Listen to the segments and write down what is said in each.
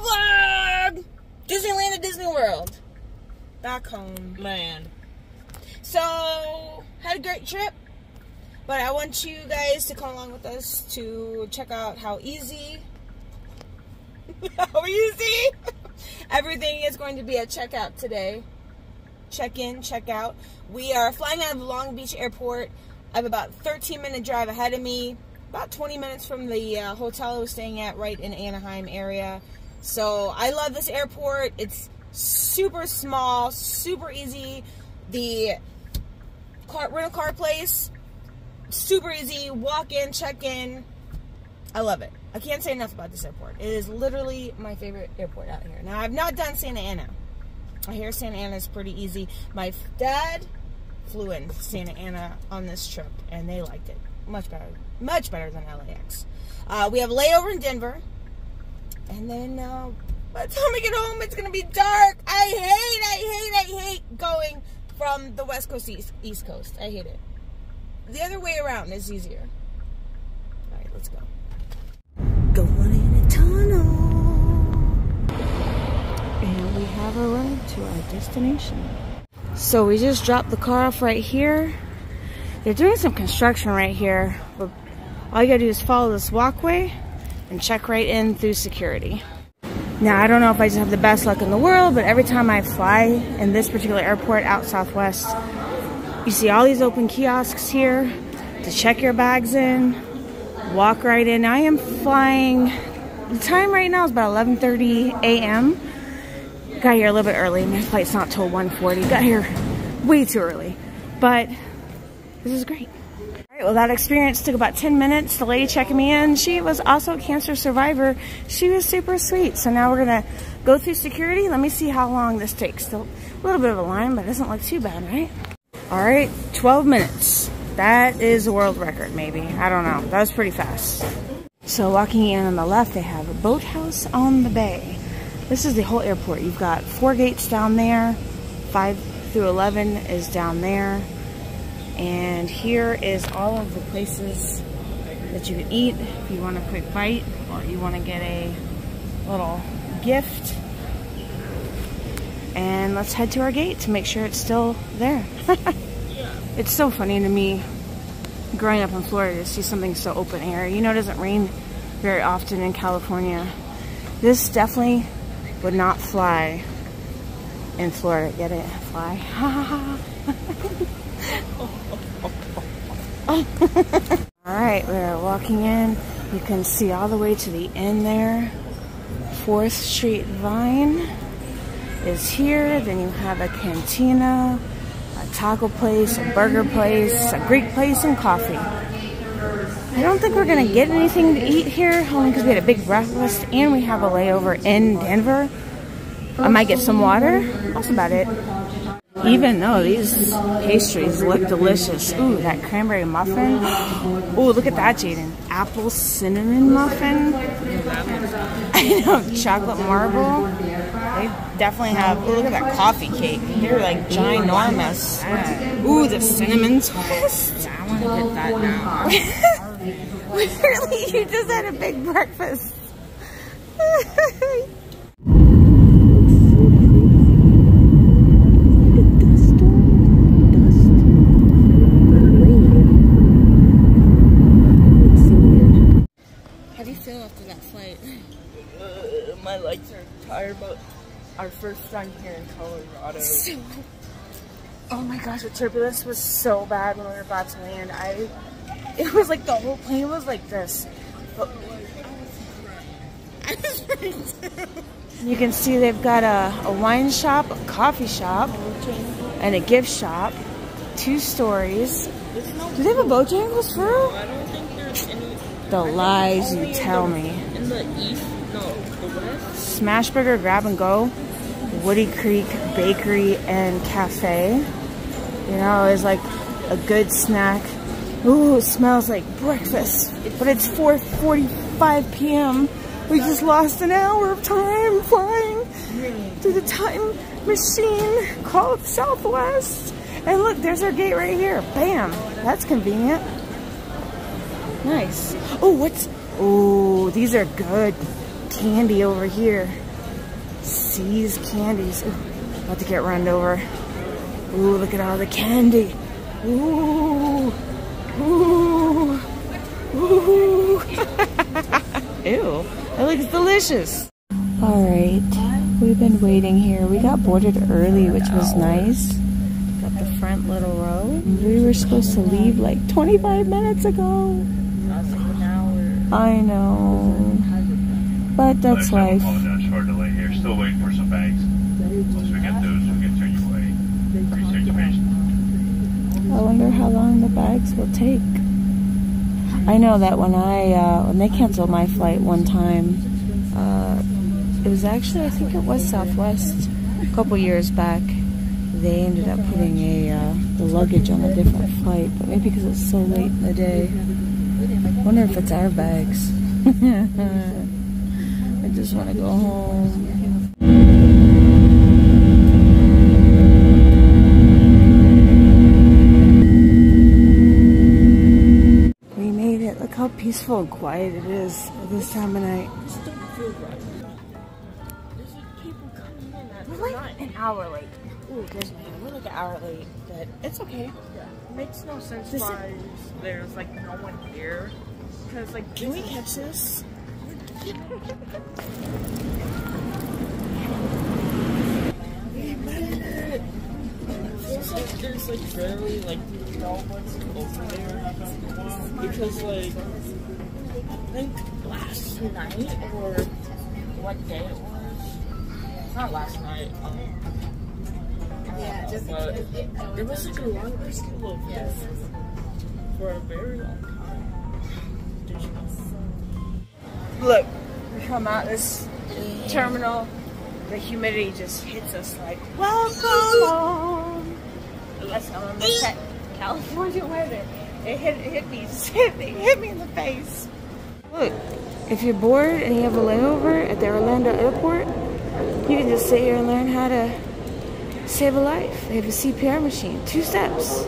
vlog! Disneyland and Disney World. Back home. Man. So, had a great trip. But I want you guys to come along with us to check out how easy, how easy everything is going to be at checkout today. Check in, check out. We are flying out of Long Beach Airport. I have about 13 minute drive ahead of me. About 20 minutes from the uh, hotel I was staying at right in Anaheim area. So I love this airport. It's super small, super easy. The car, rental car place, super easy. Walk in, check in. I love it. I can't say enough about this airport. It is literally my favorite airport out here. Now, I've not done Santa Ana. I hear Santa Ana is pretty easy. My dad flew in Santa Ana on this trip, and they liked it. Much better. Much better than LAX. Uh, we have layover in Denver. And then uh, by the time we get home, it's to be dark. I hate, I hate, I hate going from the West Coast East, East Coast. I hate it. The other way around is easier. All right, let's go. Going in a tunnel. And we have arrived to our destination. So we just dropped the car off right here. They're doing some construction right here, all you gotta do is follow this walkway and check right in through security. Now, I don't know if I just have the best luck in the world, but every time I fly in this particular airport out Southwest, you see all these open kiosks here to check your bags in, walk right in. I am flying, the time right now is about 11.30 a.m. Got here a little bit early. My flight's not till 1.40. Got here way too early. But this is great. Well, that experience took about 10 minutes. The lady checking me in, she was also a cancer survivor. She was super sweet. So now we're going to go through security. Let me see how long this takes. Still a little bit of a line, but it doesn't look too bad, right? All right, 12 minutes. That is a world record, maybe. I don't know. That was pretty fast. So walking in on the left, they have a boathouse on the bay. This is the whole airport. You've got four gates down there. Five through 11 is down there. And here is all of the places that you can eat if you want a quick bite or you want to get a little gift. And let's head to our gate to make sure it's still there. it's so funny to me growing up in Florida to see something so open air. You know, it doesn't rain very often in California. This definitely would not fly in Florida. Get it? Fly. all right, we're walking in. You can see all the way to the end there. 4th Street Vine is here. Then you have a cantina, a taco place, a burger place, a Greek place, and coffee. I don't think we're going to get anything to eat here, only because we had a big breakfast and we have a layover in Denver. I might get some water. That's about it. Even though these pastries look delicious. Ooh, that cranberry muffin. Ooh, look at that, Jaden. Apple cinnamon muffin. I know, chocolate marble. They definitely have, ooh, look at that coffee cake. They're like ginormous. Ooh, the cinnamon twist. I want to get that now. really? You just had a big breakfast. How do you feel after that flight? Uh, my legs are tired, but our here in Colorado. So, oh my gosh, the turbulence was so bad when we were about to land. I, it was like the whole plane was like this. But, you can see they've got a, a wine shop, a coffee shop, and a gift shop. Two stories. Do they have a Bojangles for real? I don't think there's any The lies you tell me. in the east. No, the west. Smashburger Grab and Go, Woody Creek Bakery and Cafe. You know, it's like a good snack. Ooh, smells like breakfast. But it's 4.45 p.m. We just lost an hour of time flying through the time machine called Southwest. And look, there's our gate right here. Bam. That's convenient. Nice. Oh, what's... Oh, these are good. Candy over here. These candies. Ooh, about to get run over. Ooh, look at all the candy. Ooh. Ooh. Ooh. Ew. That looks delicious. All right. We've been waiting here. We got boarded early, which was nice. Got the front little row. We were supposed to leave like 25 minutes ago. I know. But that's life. apologize for the delay here. Still waiting for some bags. I wonder how long the bags will take. I know that when I uh, when they canceled my flight one time, uh, it was actually I think it was Southwest a couple years back. They ended up putting a uh, the luggage on a different flight, but maybe because it's so late in the day. I wonder if it's our bags. I just want to go home. We made it. Look how peaceful and quiet it is at this time of night. We're like an hour late. Ooh, Disney. We're like an hour late, but it's okay. Yeah. It makes no sense This is- why there's like no one here. Cause like Can we this catch this? like there's like barely like no one's over there. Because like I think last night or what day it was. Not last night um yeah just but there was like a lot of people over there for a very long time. Did you know Look, we come out this terminal, the humidity just hits us like, welcome! Home. That's how I'm miss that California weather. It hit, it hit me, just hit me, hit me in the face. Look, if you're bored and you have a layover at the Orlando airport, you can just sit here and learn how to save a life. They have a CPR machine, two steps.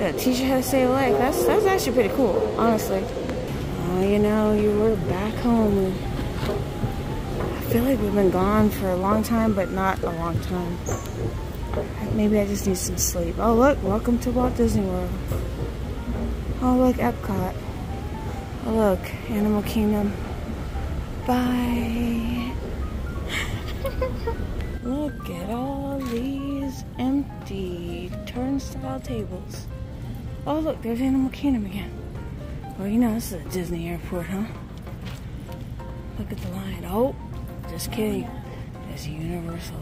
It'll teach you how to save a life. That's that's actually pretty cool, honestly. Oh, you know, you were back home. I feel like we've been gone for a long time, but not a long time. Maybe I just need some sleep. Oh, look, welcome to Walt Disney World. Oh, look, Epcot. Oh, look, Animal Kingdom. Bye. look at all these empty turnstile tables. Oh, look, there's Animal Kingdom again. Well, you know, this is a Disney airport, huh? Look at the line. Oh, just kidding. It's Universal.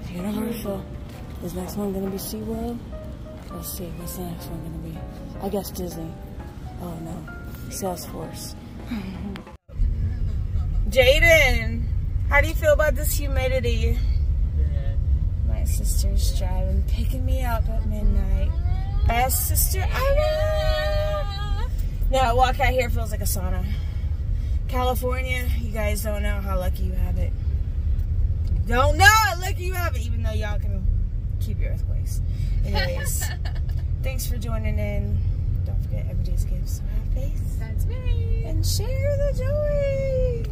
It's Universal. Is next one gonna be SeaWorld? Let's see. What's the next one gonna be? I guess Disney. Oh no. Salesforce. Jaden, how do you feel about this humidity? My sister's driving, picking me up at midnight. Best sister ever. Now, a walk out here feels like a sauna. California, you guys don't know how lucky you have it. You don't know how lucky you have it, even though y'all can keep your earthquakes. Anyways, thanks for joining in. Don't forget every day's gifts. So have faith That's me. and share the joy.